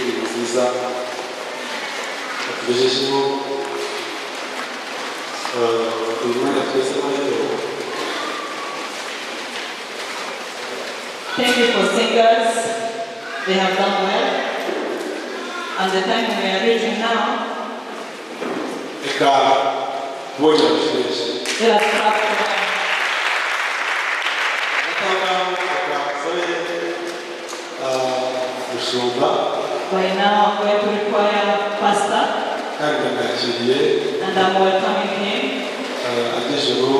indirimbo nziza batugejejeho eh, uyu mwanya tugezemo rero Thank you for singers. They have done well. And the time we are reaching now, reka tubonye abashimisha let us clap for them. atanga akasabe By now, I'm going to require Pastor, and I'm welcoming him. Uh, agejejho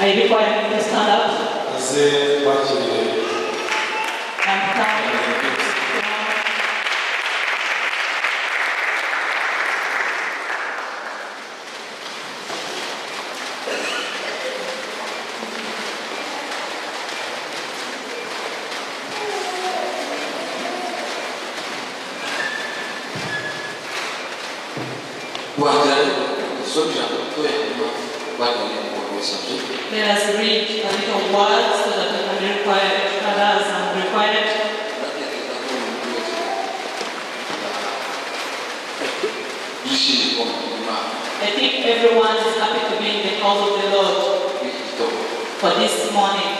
I require him to stand up. Aze twakiriye and come. guhagira isomo ijambo ritoya hanyuma bagire ngo bisabye Let us read a little word so that we can require others and Imana I think everyone is happy to be in the house of the Lord for this morning.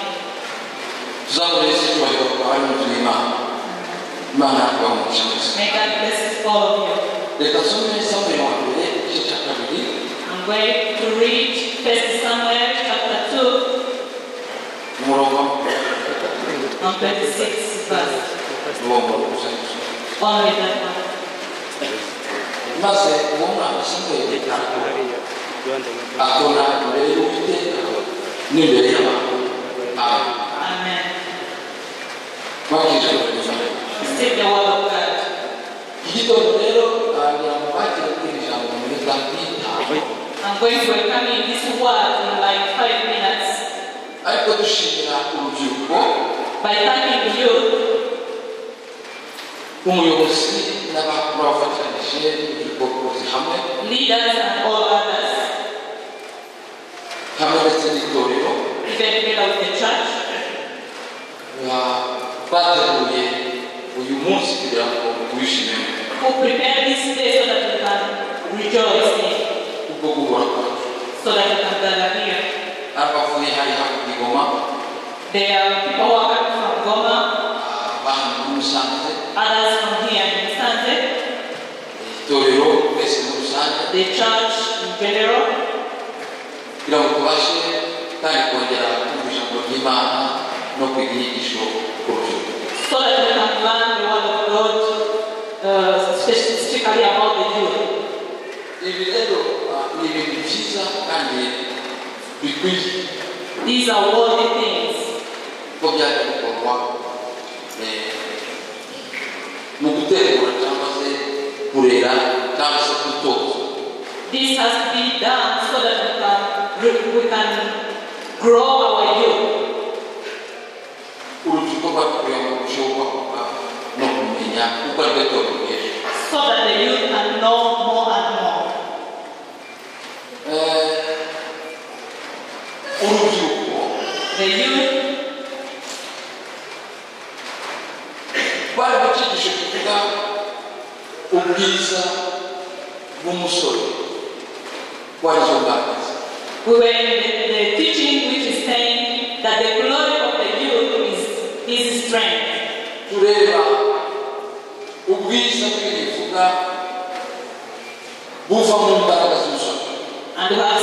May God bless all of you. I'm going to read 1 Samuel on 26 verse. uzajya Only that one. maze uwo mwana samweli arakura akora imbere y'uwiteka n'imbere y'abantu amen Amen. bakije kunyuma Still the word of God. igitondo rero ngira ngo bakire kuri ijambo mu minota nk'itanu I'm going to welcome in this word in like five minutes ariko dushimira urubyiruko by thanking you, umuyobozi n'abakuru bafatanyije n'urubyiruko rwose hamwe leaders and all others, n'itorero even together with the church, ba- bateguye uyu munsi kugira ngo tuwishimemo who prepared this day so that we can rejoice in, kwacu so that we can gather here. abavuye hari hakurya i Goma There are people who are coming from Goma, others from here in Sanze, itorero twese muri rusange the church in general, kugira ngo tubashe kandi kongera kumva ijambo ry'imana no kwiga inyigisho ku rubyiruko so that we can learn the word of God, uh, specifically about the youth. ibi rero ah, ni ibintu byiza kandi bikwiye These are worldly things. Ko byajya bikorwa eh, mu gutegura cyangwa se kurera cyangwa se gutoza This has to be done so that we can, we can grow our youth, urubyiruko rwacu kugira ngo rurusheho kwaguka no ubwiza bw'umusore warizo mbaraga we were in the, the teaching which is saying that the glory of the youth is his strength. tureba ubwiza bw'ibivuga buva mu mbaraga z'umusore And we have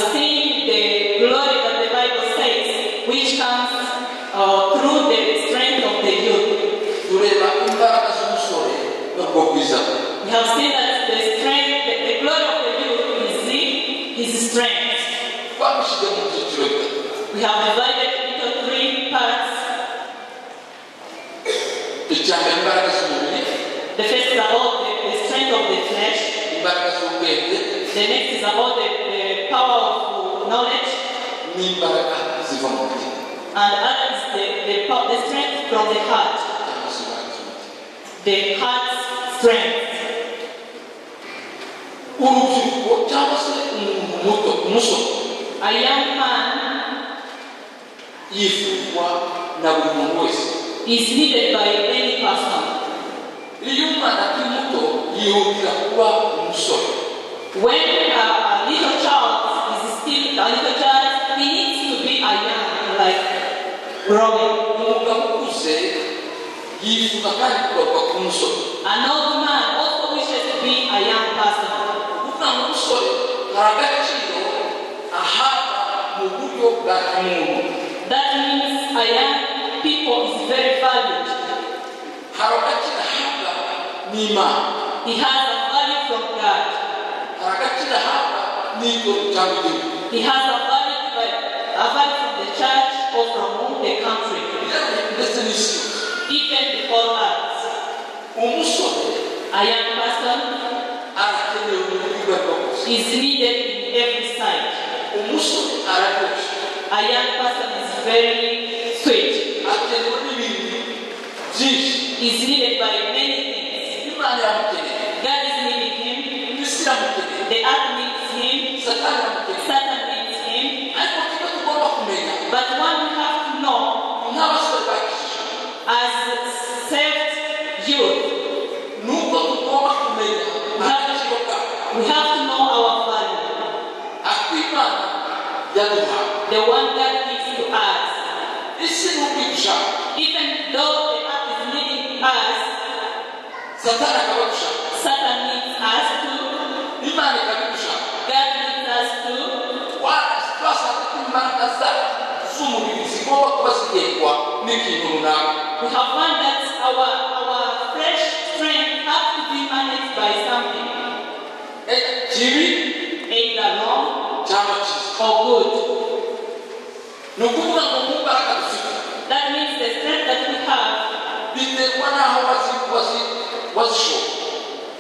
The next is about the, the power of knowledge. n'imbaraga ziva mu mutima And other is the, the, the strength from the heart. cyangwa se imbaraga z'umutima The heart's strength. urubyiruko cyangwa se umuntu muto umusore A young man yifuzwa na buri muntu wese is needed by any person. iyo umwana yihutira kuba umusore When a, a little child is still a little child, he needs to be a young, like growing. umugabo ukuze yifuza kandi kugaruka ku musore An old man also wishes to be a young person. kuvuga ngo umusore hari agaciro ahabwa mu buryo bwa kimuntu That means a young people is very valued. hari agaciro ahabwa n'imana He has a value from God. He has a value, by, a value from the church or from the country, even earth. umusore A young person is needed in every side. A young person is very sweet. akenewe n'ibintu byinshi Is needed by many things. imana iramukeneye God is needing him. isi iramukeneye The earth needs him. satani iramukeneye Satan needs him. ariko kimwe tugomba kumenya But one we have to know nk'abasore bakijijwe as saved youth, ni uko tugomba kumenya agaciro kawe we have to know our value. akimana yaduhaye The one that gives to us. isi ni ukwidushaka Even though the earth is needing us, satani akaba adushaka Satan needs us to, imana ikabidushaka God needs us to. imbaraga zacu z'umubiri zigomba kuba zigendwa n'ikintu runaka We have found that our, our fresh strength has to be managed by something, Eh, kibi either wrong cyangwa cyiza or good. ni ukuvuga ngo mu mbaraga dufite That means the strength that we have, n'aho wazi- wazi- wazishora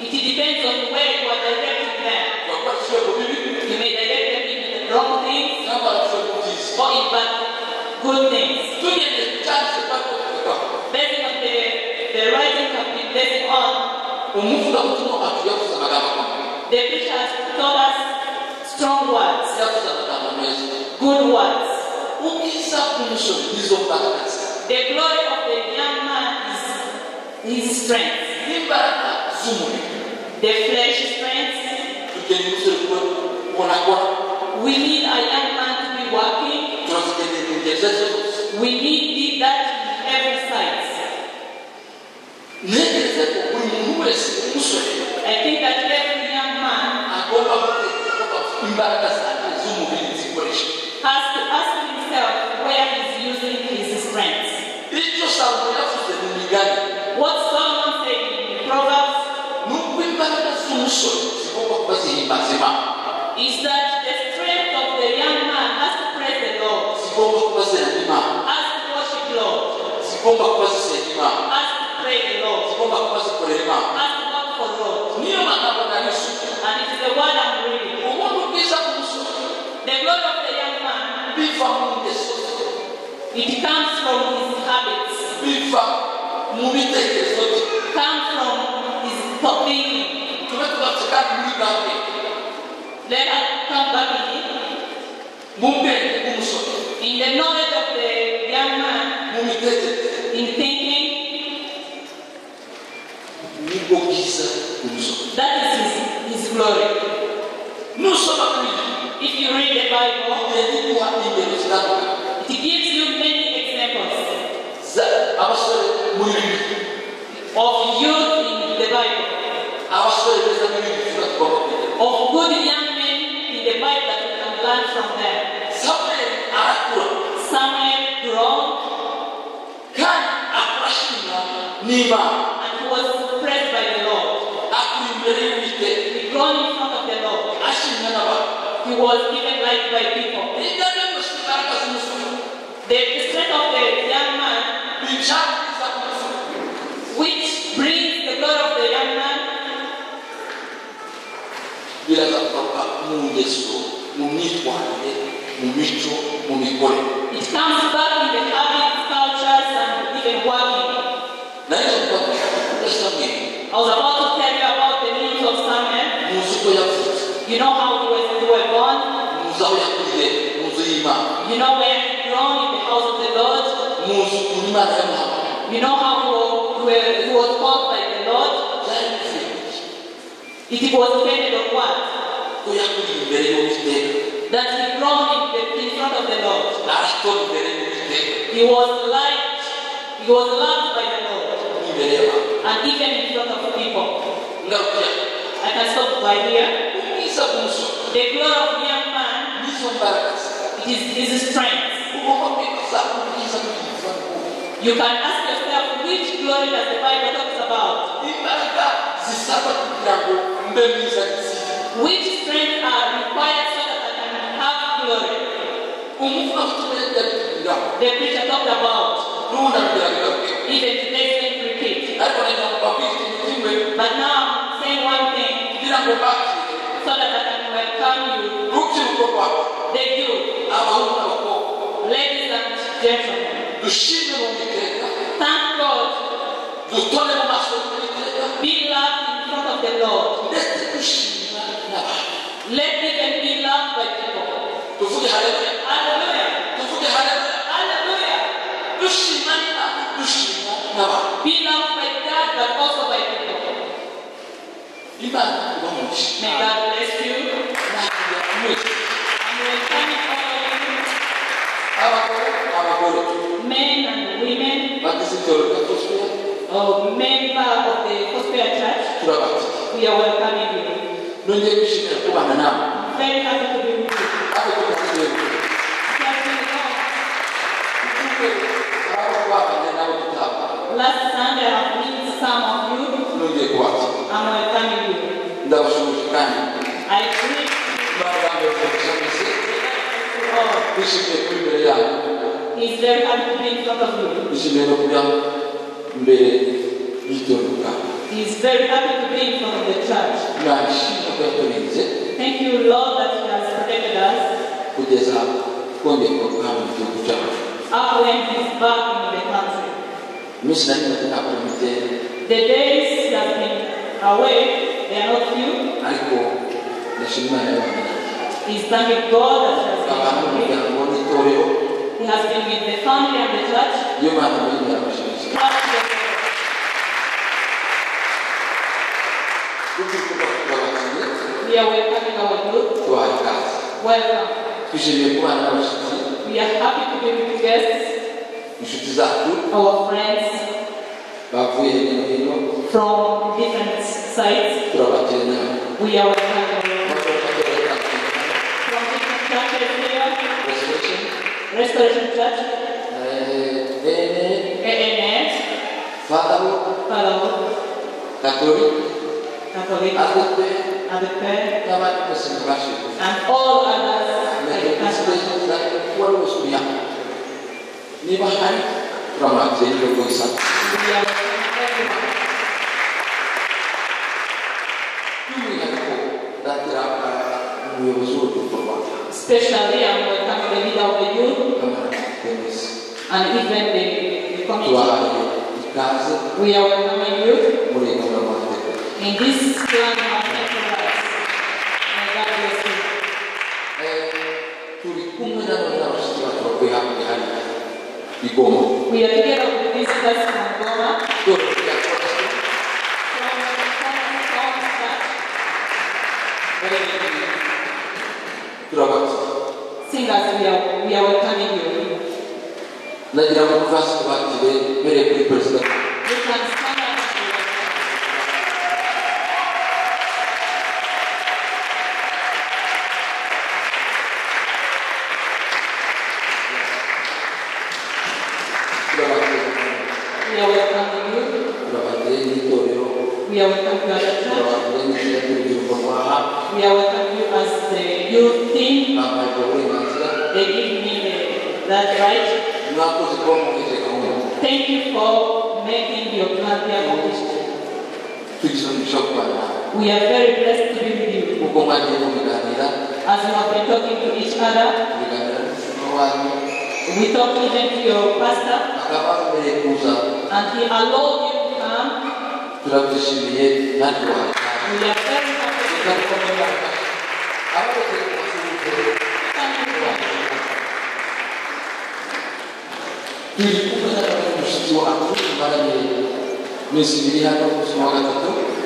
it depends on where you are directing them. bakora ibishoro bibi You may direct them in the wrong things cyangwa ibishoro byiza or in bad good things. tugendeye ku cyanditse twari tuvugaho Based on the, the writing have been based on, umuvugabutumwa wacu yavuze amagambo akomeye the preacher has told us strong words, yavuze amagambo meza good words. ubwiza bw'umusore nizo mbaraga ze The glory of the young man is his strength. The flesh strength. dukeneye umusore kuba ubona akora We need a young man to be working. turazikeneye mu ngeri izo ari zo zose We need that in every side. ntekereza ko buri muntu wese umusore I think that every young man agomba gutekereza ko afite imbaraga zanjye has to ask himself where he's using his strength. icyo salomo yavuze mu migani. What Solomon said in Proverbs ni uko imbaraga z'umusore zigomba kuba zihimbaza imana. is that the strength of the young man has to praise the Lord, kuba ziramya imana. Has to worship Lord, zigomba kuba zisenga imana has to pray the Lord, zigomba kuba zikorera imana has to work for Lord. niyo magambo nabisuye And it is the word I'm reading. ubundi ubwiza bw'umusore The glory of the young man, biva mu ngeso ze it comes from his habits, biva mu bitekerezo bye comes from his thought thinking. tube tugarutse kandi muri gahunda Let us come back in it. mu bwenge bw'umusore In the knowledge of the young man, mu mitekerereze in thinking, nibwo bwiza bw'umusore that is his, his glory. nusoma bibiliya If you read the Bible, igenda iguha ingero zitandukanye it gives you many examples za- abasore muri bibiliya of youth in the Bible, abasore beza muri bibiliya tugomba kwiga of good young men in the Bible that we can learn from them. samweli arakura Samuel grown kandi akura ashimwa n'imana and he was pressed by the Lord. akura imbere y'uwiteka He grown in front of the Lord. He was even liked by people. ibyo ari byo byose The strength of the young man, bijyana n'iza k'umusore which brings the glory of the young man, mu ngeso mu myitwarire mu mikorere I was about to tell you about the news of Samuel. muzi eh? You know how he was they were born. You know where he grown in the house of the Lord. You know how he was, he was called by the Lord. It was dependent on what? That he groaned in, the, in front of the Lord. He was liked, he was loved by the And even in front of people. I can stop right here. The glory of the young man, mbaraga it is his strength. ugomba kwibaza ubwiza bw'umusore You can ask yourself which glory does the Bible talks about? imbaraga zisaba kugira ngo mbe mwiza n'izindi Which strengths are required so that I can have glory? The preacher talked about. n'ubundi abwira bigaruke Even today's But now I'm saying one thing kugira ngo bakire so that I can welcome you, urubyiruko rwawe the youth, abahungu n'abakobwa ladies and gentlemen. dushime mu witeka Thank God. dutore mu maso y'uwiteka Be loved in front of the Lord. ndetse dushima n'abantu Let me and be loved by people. tuvuge haleluya Hallelujah. tuvuge haleluya Hallelujah. dushima n'imana dushima n'abantu Be loved by God, but also by people. imana ibamugisha May God bless you. nakira mwese I'm welcoming all of you, abagabo abagore men and women, bagize itorero rya gospel or member of the Gospel Church. We are welcoming you. nongeye gushimira kubana nawe Very happy to be with you. abe tukagiye Serving the Lord. kuko hari abo twabanye nabo tutaba Last Sunday, I have met some of you. I'm welcoming you. I greet you imana bambaye umugisha mwese all. twishimiye kuri imbere yanyu He's very happy to be in front of you. twishimiye no kuba imbere y'itorero bwawe He's very happy to be in front of the church. imana ishimwe ko yaturinze Thank you, Lord, that He has protected us kugeza twongeye kugaruka hano mu gihugu cyacu up when He's back in the country. iminsi nari maze ntabwo The days He has been away, they are not few. ariko ndashima imana y'abana He's thanking God that He abantu has been with him. umuryango n'itorero He has been with the family and the church. iyo mana muri yarabashimishije Clap to the Lord. urubyiruko rwacu rwabakinnyi We are welcoming our youth. tubahaye ikaze Welcome. twishimiye kubana n'abashyitsi We are happy to be with you guests, inshuti zacu our friends bavuye hirya no hino from different turabakira We are. Restoration, Church, ANS, Fatherhood, Fellow, Catholic, Catholic, ntibashije and all others zari wari rwacu Especially, I'm welcoming the leader of the youth and even the, the committee. We are welcoming you muri iyi gahunda y'amategeko in this plan of enterprise. May God bless you. turi kumwe n'abandi n'abashyitsi bacu bavuye hakurya hariya We are together with visitors from Goma, itorero rya korasi from Thomas Church, turabakira singers, we are, we are welcoming you. nagira ngo muvasi tubakire mbereye kuri perezida You can stand up. if you want. turabakira We are welcoming you. turabakire n'itorero We are welcoming you as a church. turabakire n'izina ry'urubyiruko We are welcoming you as the youth team. They give me the, that right. Thank you for making your plan wo kubana nawe We are very blessed to be with you. As we have been talking to each other, we talked even to your pastor, and he allowed you to come. We are very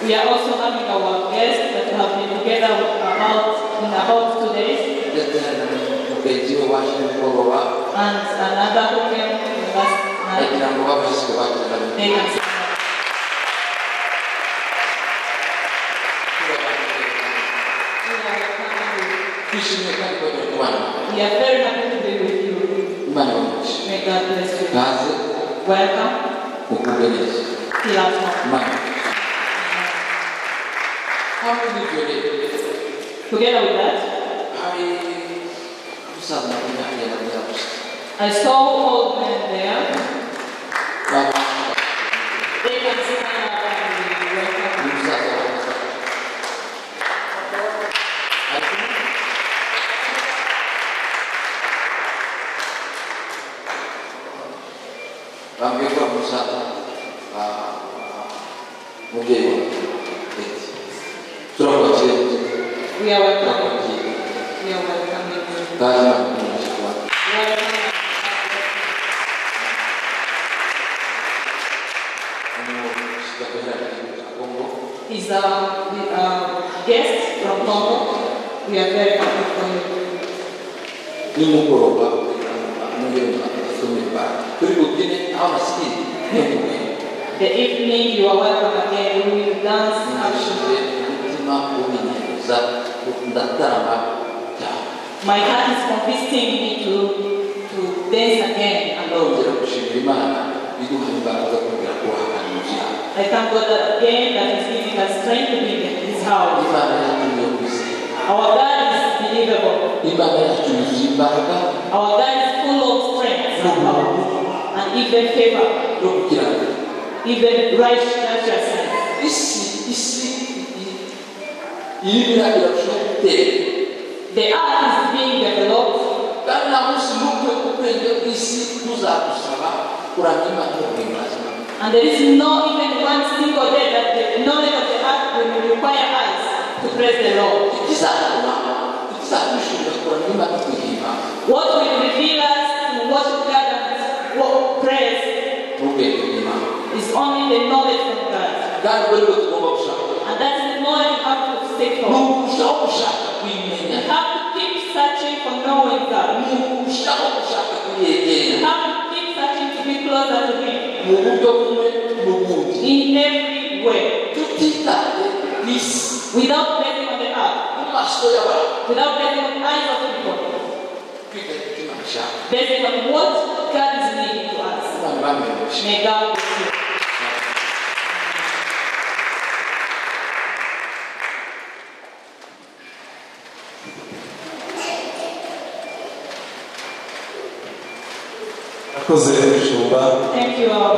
We are also having our guests that have been together about in about two days. And another who came last night. Welcoming you. twishimiye kandi ko turi kubana We are very happy to be with you. ibamugisha May God bless you. kaze Welcome. neza Feel at home. imana ibamugisha hamwe n'ibyo Together with that, hari umusaza makumyabiri na mirongo gusa I saw old men there. They can stand up and be welcome. umusaza w'abagabo ariko bambwiye ko umusaza umubyeyi wawe ndetse turakwakira We are welcoming. turakwakira We are welcoming you. kaze makumyabiri na mirongo Welcome. umushyika guhera mu kongo He's a, a guest from Congo. We are very happy for you. nimugoroba mugire asomeba turi bubyine aho nasikiri ntukuye The evening you are welcome again. We will dance nabishyize umutima ubinyuza ndatarama cyane My heart is convincing me to, to dance again and Lord. ndongera gushimira imana iduha imbaraga kugira ngo hakanuzira I thank God that again that is giving us strength to be in His house. imana yacu yo kwizera Our God is believable. imana yacu yuzuye imbaraga Our God is full of strength and power, and even favor, yo kugira ngo even righteousness. isi isi irimo irarushaho gutera The earth is being developed, kandi nta munsi n'umwe ubwenge bw'isi buzagusaba kuramya imana no guhimbaza imana and there is no even one single day that the knowledge of the earth will require us to praise the Lord. ikizatuma ikizatwishurira kuramya imana no guhimbaza What will reveal us to worship God and wo- praise n'ubwenge bw'imana is only the knowledge from God. kandi ubwo nibwo tugomba gushaka And that is the knowledge you have to seek for. ukurushaho gushaka kuyimenya You have to keep searching for knowing God. ni ukurushaho gushaka You have to keep searching to be closer to Him. Mu buryo bumwe n'ubundi in every way, without basing on the earth, mu maso y'abantu without basing on the eyes of people, twitaye ku cyo imana ishaka basing on what God is leading to us. May God bless you. Thank you all.